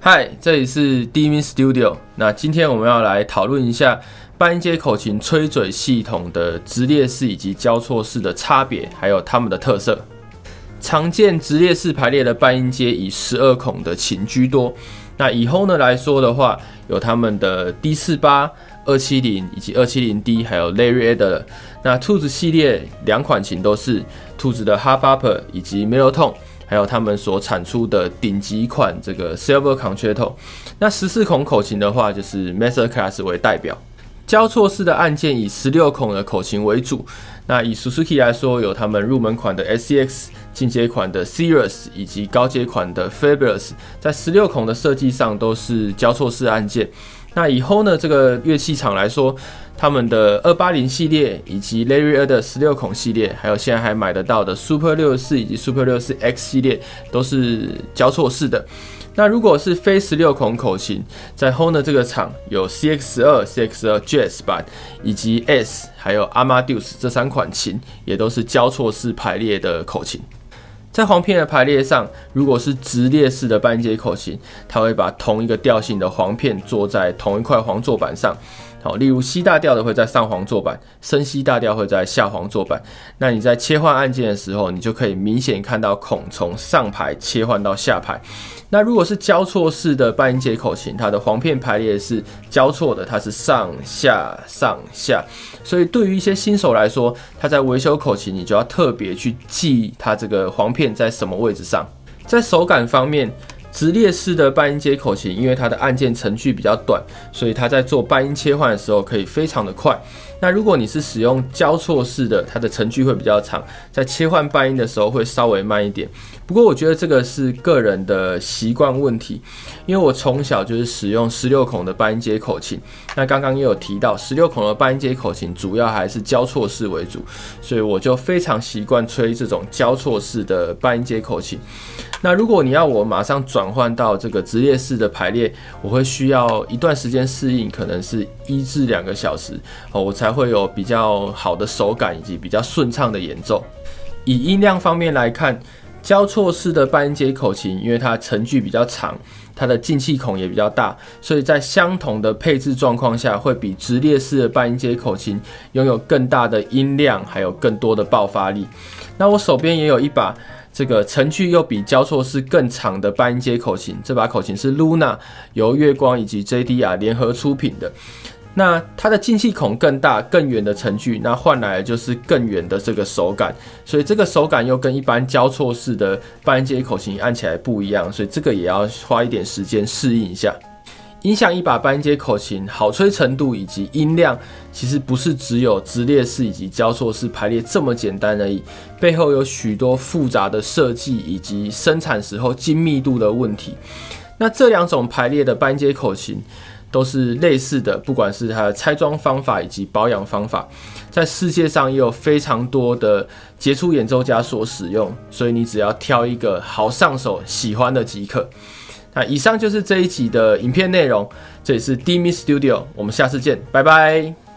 嗨，这里是 d m i n Studio。那今天我们要来讨论一下半音阶口琴吹嘴系统的直列式以及交错式的差别，还有它们的特色。常见直列式排列的半音阶以十二孔的琴居多。那以后呢来说的话，有他们的 D 四八、二七零以及二七零 D，还有 Larry a d e r。那兔子系列两款琴都是兔子的 Half Upper 以及 Middle Tone。还有他们所产出的顶级款这个 Silver Concerto，那十四孔口琴的话，就是 Master Class 为代表。交错式的按键以十六孔的口琴为主。那以 Suzuki 来说，有他们入门款的 SCX、进阶款的 Sirius 以及高阶款的 Fabulous，在十六孔的设计上都是交错式按键。那以后呢，这个乐器厂来说。他们的二八零系列以及 Larry 的十六孔系列，还有现在还买得到的 Super 六十四以及 Super 六十四 X 系列，都是交错式的。那如果是非十六孔口琴，在 Honor 这个厂有 CX 二、CX 二 Jazz 版以及 S，还有 Amadeus 这三款琴，也都是交错式排列的口琴。在簧片的排列上，如果是直列式的半截口琴，它会把同一个调性的簧片做在同一块簧座板上。例如 C 大调的会在上簧座板，升 C 大调会在下簧座板。那你在切换按键的时候，你就可以明显看到孔从上排切换到下排。那如果是交错式的半音阶口琴，它的簧片排列是交错的，它是上下上下。所以对于一些新手来说，他在维修口琴，你就要特别去记它这个簧片在什么位置上。在手感方面。直列式的半音阶口琴，因为它的按键程序比较短，所以它在做半音切换的时候可以非常的快。那如果你是使用交错式的，它的程序会比较长，在切换半音的时候会稍微慢一点。不过我觉得这个是个人的习惯问题，因为我从小就是使用十六孔的半音阶口琴。那刚刚也有提到，十六孔的半音阶口琴主要还是交错式为主，所以我就非常习惯吹这种交错式的半音阶口琴。那如果你要我马上转换到这个直列式的排列，我会需要一段时间适应，可能是一至两个小时哦，我才会有比较好的手感以及比较顺畅的演奏。以音量方面来看，交错式的半音阶口琴，因为它程距比较长，它的进气孔也比较大，所以在相同的配置状况下，会比直列式的半音阶口琴拥有更大的音量，还有更多的爆发力。那我手边也有一把。这个程序又比交错式更长的半音阶口琴，这把口琴是 Luna 由月光以及 JDR 联合出品的。那它的进气孔更大、更远的程序，那换来的就是更远的这个手感。所以这个手感又跟一般交错式的半音阶口琴按起来不一样，所以这个也要花一点时间适应一下。影响一把半音阶口琴好吹程度以及音量，其实不是只有直列式以及交错式排列这么简单而已，背后有许多复杂的设计以及生产时候精密度的问题。那这两种排列的半音阶口琴都是类似的，不管是它的拆装方法以及保养方法，在世界上也有非常多的杰出演奏家所使用，所以你只要挑一个好上手、喜欢的即可。那以上就是这一集的影片内容，这里是 Dimi Studio，我们下次见，拜拜。